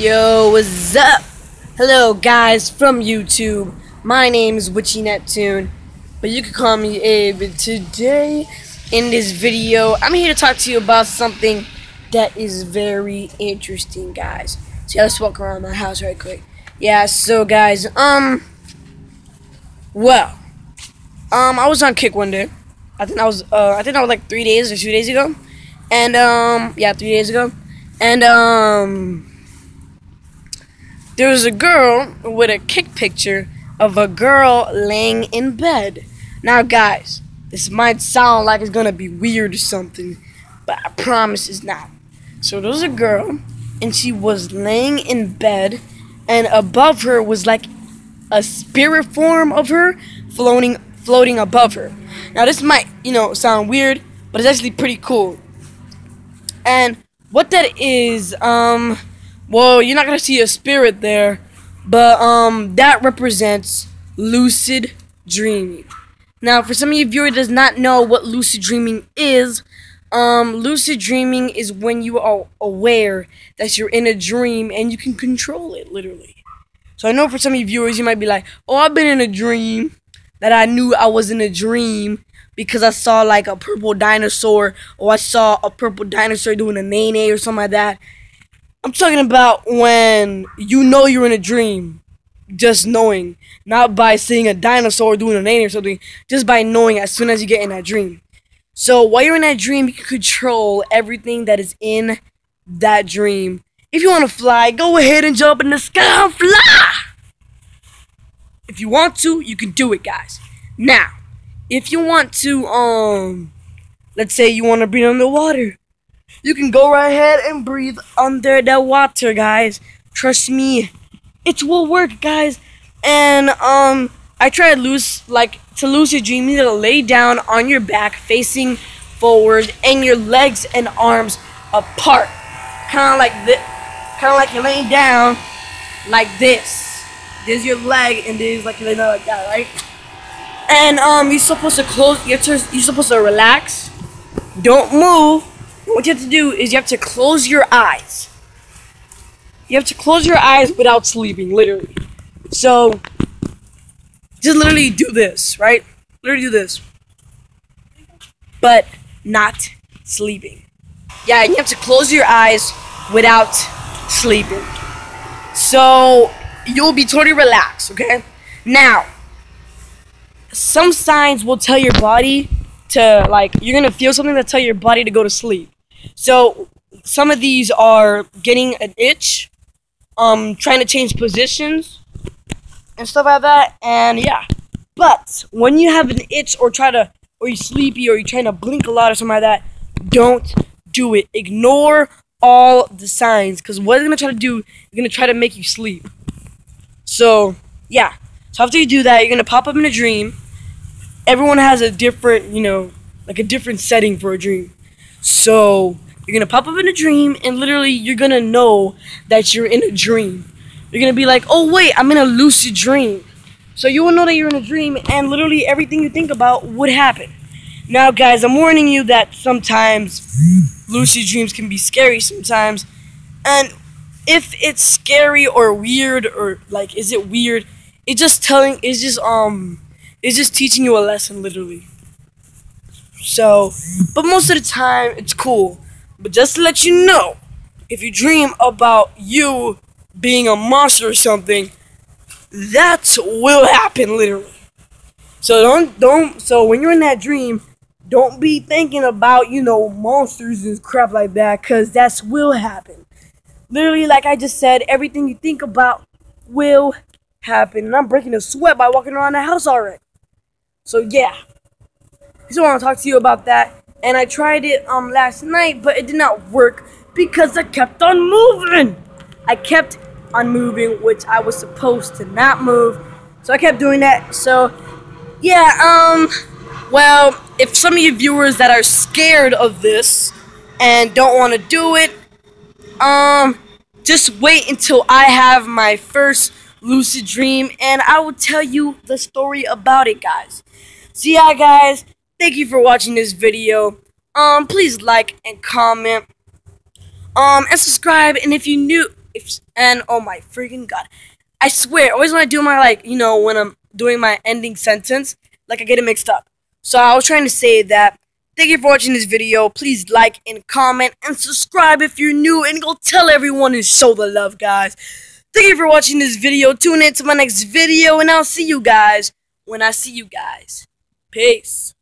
Yo, what's up? Hello, guys from YouTube. My name is Witchy Neptune, but you can call me Abe. Today, in this video, I'm here to talk to you about something that is very interesting, guys. So yeah, let's walk around my house right quick. Yeah, so guys, um, well, um, I was on Kick one day. I think I was, uh, I think I was like three days or two days ago, and um, yeah, three days ago, and um there was a girl with a kick picture of a girl laying in bed. Now, guys, this might sound like it's gonna be weird or something, but I promise it's not. So there was a girl, and she was laying in bed, and above her was like a spirit form of her floating, floating above her. Now, this might, you know, sound weird, but it's actually pretty cool. And what that is, um well, you're not gonna see a spirit there, but um, that represents lucid dreaming. Now, for some of you viewers does not know what lucid dreaming is, um, lucid dreaming is when you are aware that you're in a dream and you can control it, literally. So I know for some of you viewers, you might be like, "Oh, I've been in a dream that I knew I was in a dream." Because I saw like a purple dinosaur, or I saw a purple dinosaur doing a nay or something like that, I'm talking about when you know you're in a dream, just knowing, not by seeing a dinosaur doing a name or something, just by knowing as soon as you get in that dream. So while you're in that dream, you can control everything that is in that dream. If you want to fly, go ahead and jump in the sky and fly. If you want to, you can do it, guys. Now, if you want to, um, let's say you want to breathe underwater, you can go right ahead and breathe under the water, guys. Trust me. It will work, guys. And um I try to lose like to lucid dream, you need to lay down on your back facing forward and your legs and arms apart. Kinda like this kinda like you're laying down like this. There's your leg and there's like you're laying down like that, right? And um you're supposed to close you're, you're supposed to relax. Don't move what you have to do is you have to close your eyes. You have to close your eyes without sleeping, literally. So, just literally do this, right? Literally do this. But not sleeping. Yeah, you have to close your eyes without sleeping. So, you'll be totally relaxed, okay? Now, some signs will tell your body to, like, you're gonna feel something that tell your body to go to sleep. So some of these are getting an itch, um, trying to change positions and stuff like that. And yeah, but when you have an itch or try to, or you're sleepy or you're trying to blink a lot or something like that, don't do it. Ignore all the signs because what it's gonna try to do, it's gonna try to make you sleep. So yeah. So after you do that, you're gonna pop up in a dream. Everyone has a different, you know, like a different setting for a dream. So you're gonna pop up in a dream, and literally you're gonna know that you're in a dream. You're gonna be like, oh wait, I'm in a lucid dream. So you will know that you're in a dream, and literally everything you think about would happen. Now, guys, I'm warning you that sometimes lucid dreams can be scary sometimes, and if it's scary or weird or like, is it weird? It's just telling. It's just um. It's just teaching you a lesson, literally. So, but most of the time, it's cool. But just to let you know, if you dream about you being a monster or something, that will happen literally. So don't don't so when you're in that dream, don't be thinking about, you know, monsters and crap like that cuz that will happen. Literally like I just said, everything you think about will happen. And I'm breaking a sweat by walking around the house already. So yeah just want to talk to you about that. And I tried it um last night, but it did not work because I kept on moving. I kept on moving, which I was supposed to not move. So I kept doing that. So yeah, um well, if some of you viewers that are scared of this and don't want to do it, um just wait until I have my first lucid dream and I will tell you the story about it, guys. See ya, guys, Thank you for watching this video. Um, please like and comment. Um, and subscribe. And if you new, if and oh my freaking god, I swear, always when I do my like, you know, when I'm doing my ending sentence, like I get it mixed up. So I was trying to say that. Thank you for watching this video. Please like and comment and subscribe if you're new and go tell everyone and show the love, guys. Thank you for watching this video. Tune in to my next video and I'll see you guys when I see you guys. Peace.